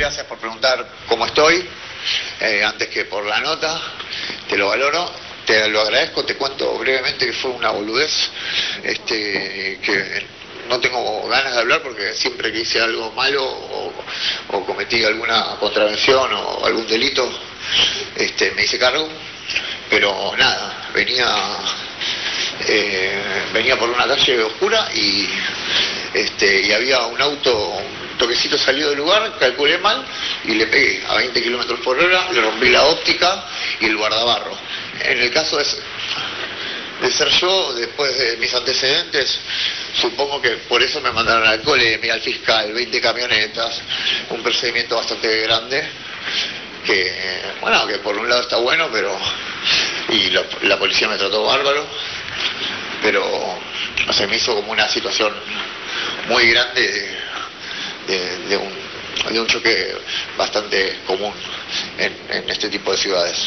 gracias por preguntar cómo estoy, eh, antes que por la nota, te lo valoro, te lo agradezco, te cuento brevemente que fue una boludez, este, que no tengo ganas de hablar porque siempre que hice algo malo o, cometí alguna contravención o algún delito, este, me hice cargo, pero nada, venía eh, venía por una calle oscura y este y había un auto, toquecito salido del lugar, calculé mal y le pegué a 20 kilómetros por hora, le rompí la óptica y el guardabarro. En el caso de, de ser yo, después de mis antecedentes, supongo que por eso me mandaron al cole, mira al fiscal, 20 camionetas, un procedimiento bastante grande que bueno que por un lado está bueno pero y la, policía me trató bárbaro pero se me hizo como una situación muy grande de, de, un, de un choque bastante común en, en este tipo de ciudades.